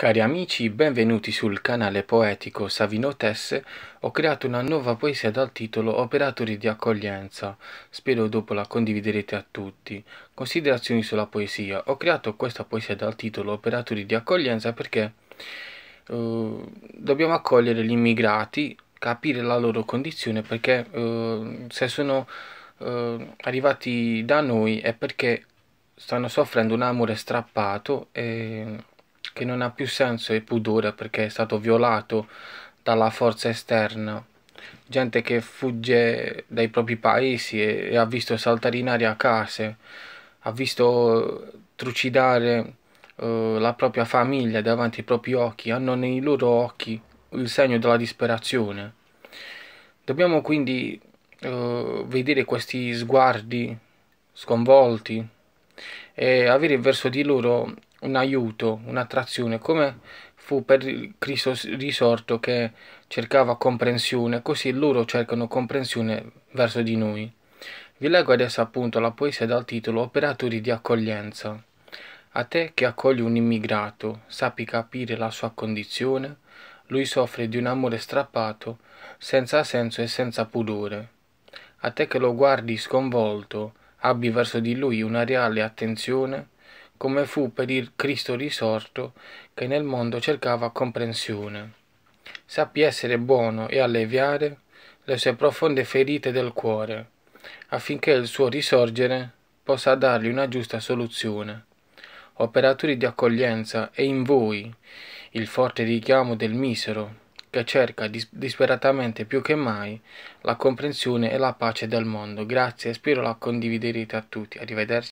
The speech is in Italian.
Cari amici, benvenuti sul canale poetico Savino Tesse. Ho creato una nuova poesia dal titolo Operatori di accoglienza. Spero dopo la condividerete a tutti. Considerazioni sulla poesia. Ho creato questa poesia dal titolo Operatori di accoglienza perché uh, dobbiamo accogliere gli immigrati, capire la loro condizione perché uh, se sono uh, arrivati da noi è perché stanno soffrendo un amore strappato e che non ha più senso e pudore perché è stato violato dalla forza esterna. Gente che fugge dai propri paesi e, e ha visto saltare in aria case, ha visto trucidare uh, la propria famiglia davanti ai propri occhi, hanno nei loro occhi il segno della disperazione. Dobbiamo quindi uh, vedere questi sguardi sconvolti e avere verso di loro un aiuto, un'attrazione, come fu per Cristo risorto che cercava comprensione, così loro cercano comprensione verso di noi. Vi leggo adesso appunto la poesia dal titolo Operatori di accoglienza. A te che accogli un immigrato, sappi capire la sua condizione, lui soffre di un amore strappato, senza senso e senza pudore. A te che lo guardi sconvolto, abbi verso di lui una reale attenzione, come fu per il Cristo risorto che nel mondo cercava comprensione. Sappi essere buono e alleviare le sue profonde ferite del cuore, affinché il suo risorgere possa dargli una giusta soluzione. Operatori di accoglienza è in voi il forte richiamo del misero che cerca dis- disperatamente più che mai la comprensione e la pace del mondo. Grazie e spero la condividerete a tutti. Arrivederci.